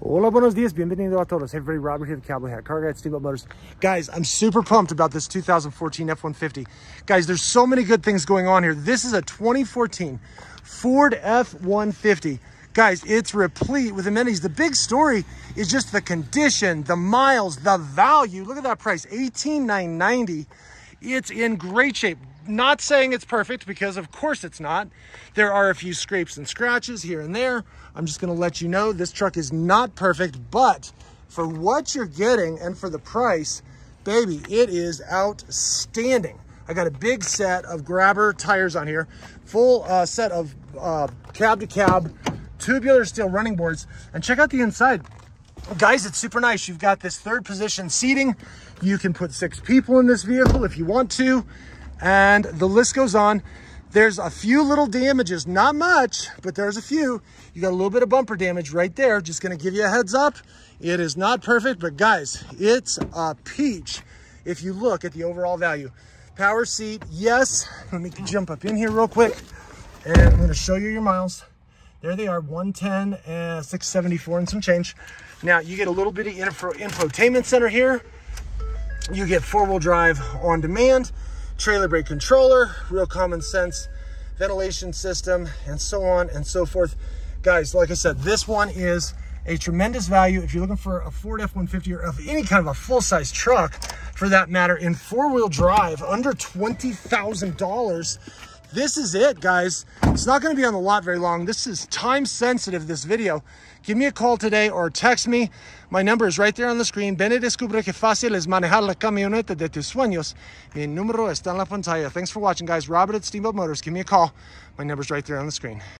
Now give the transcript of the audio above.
Hola, buenos dias. Bienvenido a todos. Hey, everybody. Robert here, the Cowboy Hat Car Guy at Steamboat Motors. Guys, I'm super pumped about this 2014 F-150. Guys, there's so many good things going on here. This is a 2014 Ford F-150. Guys, it's replete with amenities. The big story is just the condition, the miles, the value. Look at that price, 18990 It's in great shape. Not saying it's perfect because of course it's not. There are a few scrapes and scratches here and there. I'm just gonna let you know this truck is not perfect, but for what you're getting and for the price, baby, it is outstanding. I got a big set of grabber tires on here, full uh, set of uh, cab to cab, tubular steel running boards, and check out the inside. Guys, it's super nice. You've got this third position seating. You can put six people in this vehicle if you want to and the list goes on. There's a few little damages, not much, but there's a few. You got a little bit of bumper damage right there. Just gonna give you a heads up. It is not perfect, but guys, it's a peach if you look at the overall value. Power seat, yes. Let me jump up in here real quick and I'm gonna show you your miles. There they are, 110 and uh, 674 and some change. Now you get a little bitty info, infotainment center here. You get four-wheel drive on demand trailer brake controller, real common sense ventilation system, and so on and so forth. Guys, like I said, this one is a tremendous value if you're looking for a Ford F-150 or of any kind of a full-size truck for that matter in four-wheel drive under $20,000 this is it guys. It's not going to be on the lot very long. This is time sensitive this video. Give me a call today or text me. My number is right there on the screen. Ven y descubre que fácil es manejar la camioneta de tus sueños. Mi número está en la pantalla. Thanks for watching guys. Robert at steamboat motors. Give me a call. My number is right there on the screen